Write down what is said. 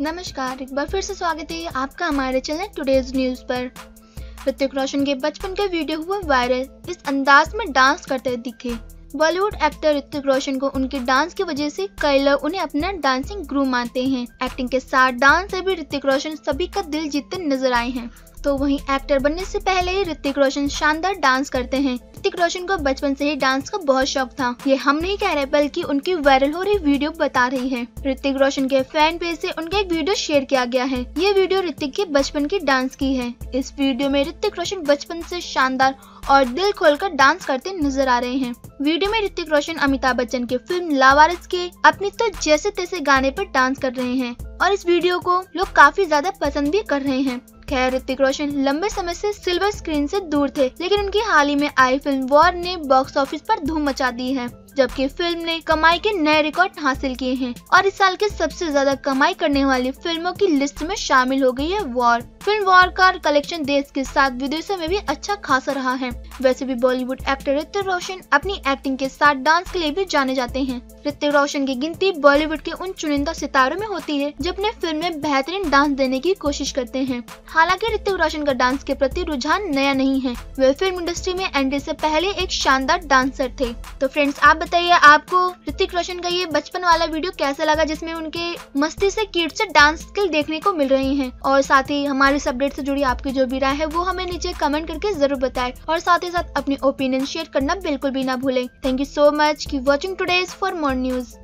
नमस्कार, एक बार फिर से स्वागत है आपका हमारे चैनल टुडेज न्यूज़ पर। ऋतिक रोशन के बचपन का वीडियो हुआ वायरल इस अंदाज में डांस करते दिखे। बॉलीवुड एक्टर ऋतिक रोशन को उनके डांस की वजह से कई लोग उन्हें अपना डांसिंग गुरु मानते हैं। एक्टिंग के साथ डांस से भी ऋतिक रोशन सभी का दिल जीतते नज़र आए हैं। तो वहीं एक्टर बनने से पहले ऋतिक रोशन शानदार डांस करते हैं। ऋतिक रोशन को बचपन से ही डांस का बहुत शौक था। ये हम नहीं कह रहे, बल्कि उनकी वायरल हो रही वीडियो बता रही है। ऋतिक रोशन के फ़ैन पेज से उनका एक वीडियो शेयर किया गया है। ये वीडियो ऋतिक के बचपन की डांस की है। इस वीडियो में ऋतिक रोशन बचपन से शानदार और दिल खोलकर डांस करते नज़र आ रहे हैं। वीडियो में ऋतिक रोशन अमिताभ बच्चन के फ़िल्म लावारिस के अपनी तो जैसे तैसे गाने पर डांस कर रहे हैं और इस वीडियो को लोग काफ़ी ज़्यादा पसंद भी कर रहे हैं। खैर, ऋतिक रोशन लंबे समय से सिल्वर स्क्रीन से दूर थे, लेकिन उनकी हाल ही में आई फ़िल्म वॉर ने बॉक्स ऑफ़िस पर धूम मचा दी है। जबकि फ़िल्म ने कमाई के नए रिकॉर्ड हासिल किए हैं और इस साल के सबसे ज़्यादा कमाई करने वाली फ़िल्मों की लिस्ट में शामिल हो गई है वॉर। फ़िल्म वॉर का कलेक्शन देश के साथ विदेशों में भी अच्छा खासा रहा है। वैसे भी बॉलीवुड एक्टर ऋतिक रोशन अपनी एक्टिंग के साथ डांस के लिए भी जाने जाते हैं। ऋतिक रोशन की गिनती बॉलीवुड के उन चुनिंदा सितारों में होती है जो अपने फ़िल्म में बेहतरीन डांस देने की कोशिश करते हैं। हालाँकि ऋतिक रोशन का डांस के प्रति रुझान नया नहीं है। वे फ़िल्म इंडस्ट्री में एंट्री से पहले एक शानदार डांसर थे। तो फ्रेंड्स, आप बताइए आपको ऋतिक रोशन का ये बचपन वाला वीडियो कैसा लगा, जिसमें उनके मस्ती से कीट से डांस स्किल देखने को मिल रही हैं। और साथ ही हमारे अपडेट से जुड़ी आपकी जो भी राय है, वो हमें नीचे कमेंट करके ज़रूर बताएँ। और साथ ही साथ अपनी ओपिनियन शेयर करना बिल्कुल भी ना भूलें। थैंक यू सो मच की watching today's for more news